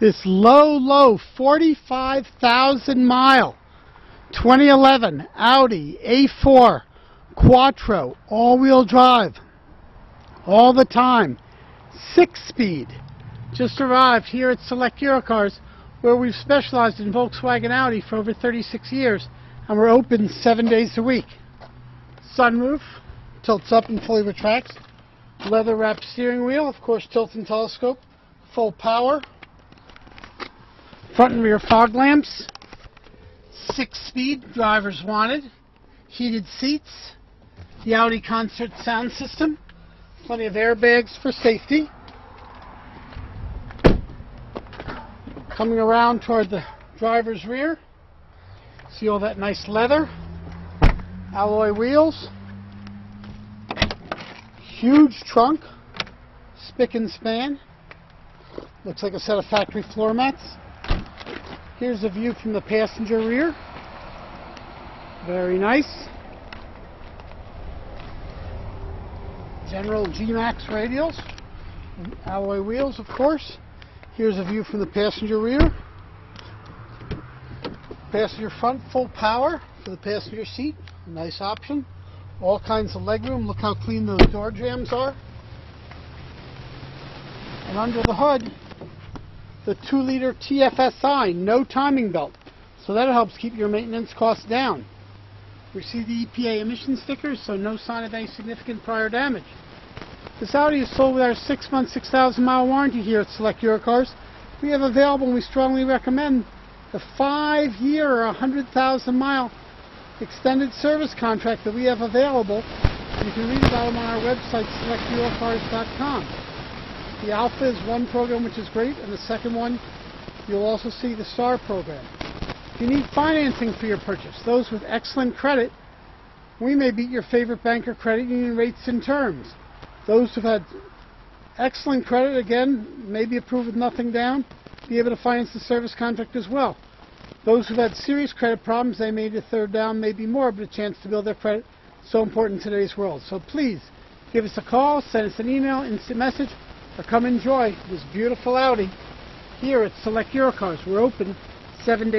this low, low 45,000 mile. 2011 Audi A4 Quattro all-wheel drive all the time. Six speed just arrived here at Select Eurocars where we've specialized in Volkswagen Audi for over 36 years and we're open seven days a week. Sunroof tilts up and fully retracts. Leather wrapped steering wheel of course tilt and telescope. Full power front and rear fog lamps six speed drivers wanted heated seats the Audi concert sound system plenty of airbags for safety. Coming around toward the driver's rear see all that nice leather alloy wheels huge trunk spick and span looks like a set of factory floor mats Here's a view from the passenger rear. Very nice. General G-Max radials. Alloy wheels, of course. Here's a view from the passenger rear. Passenger front, full power for the passenger seat. Nice option. All kinds of legroom. Look how clean those door jambs are. And under the hood, the 2 liter TFSI, no timing belt. So that helps keep your maintenance costs down. Receive the EPA emission stickers, so no sign of any significant prior damage. This Audi is sold with our 6 month, 6,000 mile warranty here at Select Eurocars. We have available and we strongly recommend the 5 year or 100,000 mile extended service contract that we have available. You can read about them on our website, selecteurocars.com. The Alpha is one program which is great, and the second one, you'll also see the STAR program. If you need financing for your purchase, those with excellent credit, we may beat your favorite bank or credit union rates and terms. Those who've had excellent credit, again, may be approved with nothing down, be able to finance the service contract as well. Those who've had serious credit problems, they may be a third down, maybe more, but a chance to build their credit, so important in today's world. So please, give us a call, send us an email, instant message, or come enjoy this beautiful Audi here at Select Eurocars. We're open seven days.